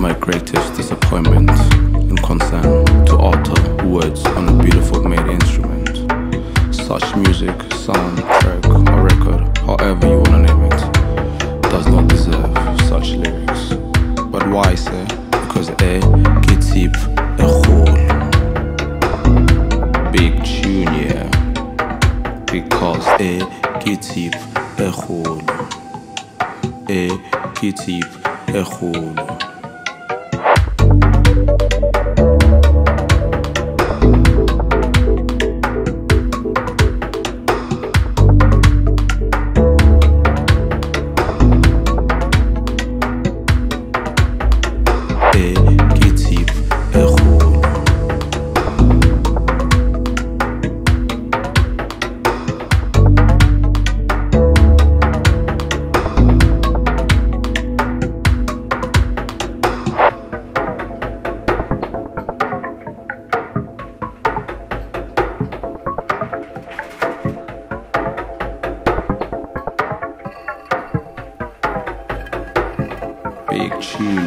my greatest disappointment in concern to alter words on a beautiful made instrument. Such music, sound, track, or record, however you wanna name it, does not deserve such lyrics. But why, sir? Because A, kitip, a hole. Big tune, yeah. Because A, kitip, a hole. A, a hole. Big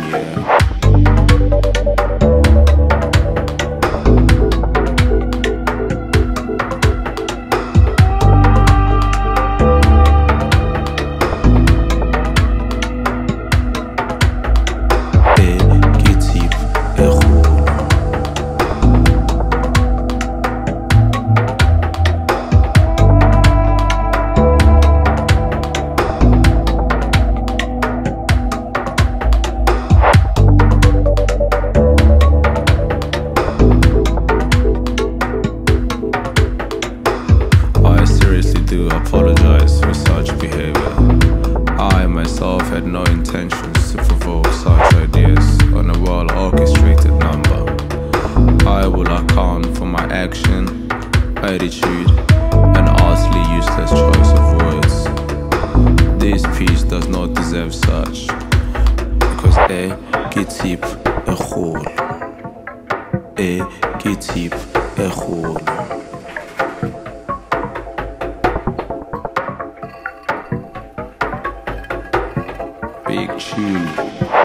had no intentions to provoke such ideas on a well orchestrated number. I will account for my action, attitude, and utterly useless choice of words. This piece does not deserve such because A kitip a hole. A kitip Big tune.